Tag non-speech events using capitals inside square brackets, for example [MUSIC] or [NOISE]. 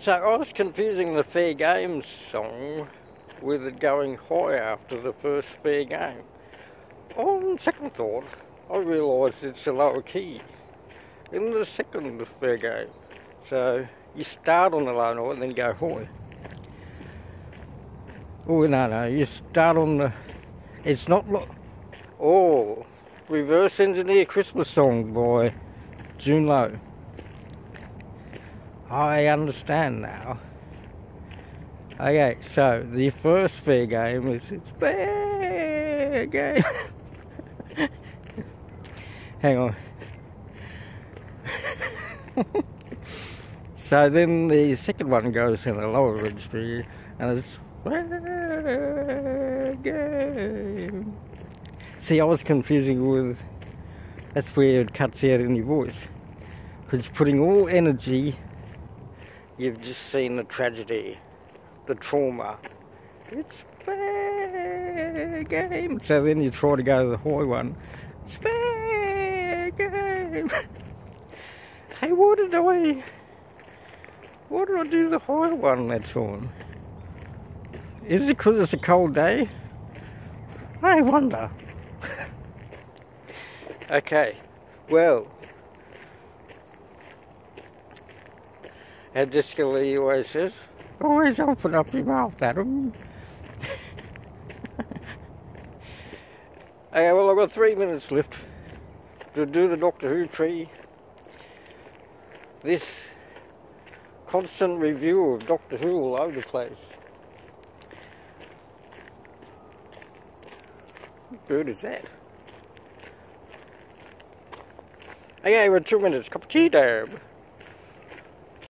So I was confusing the Fair Games song with it going high after the first Fair Game. On second thought, I realised it's a lower key in the second Fair Game. So you start on the low note and then go high. Oh no no, you start on the. It's not. Oh, reverse engineer Christmas song by June Lowe. I understand now. Okay, so the first fair game is it's fair game. [LAUGHS] Hang on. [LAUGHS] so then the second one goes in the lower registry and it's fair game. See, I was confusing with that's where it cuts out in your voice. Because putting all energy, you've just seen the tragedy, the trauma. It's fair game. So then you try to go to the high one. It's fair game. [LAUGHS] hey, what did I? What did I do the high one that's on? Is it because it's a cold day? I wonder. [LAUGHS] okay, well, as Jessica Lee always says, always open up your mouth, Adam. okay, well, I've got three minutes left to do the Doctor Who tree. This constant review of Doctor Who all over the place. What bird is that? Okay, we're two minutes. Cup of tea, Dab.